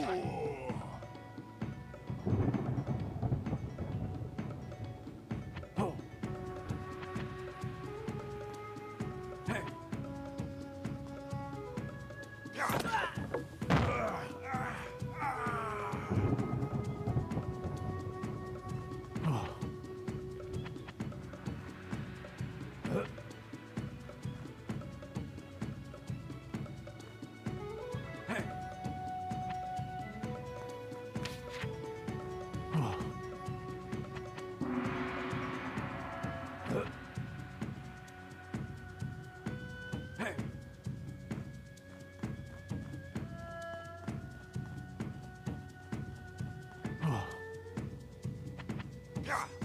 嗯 Yeah.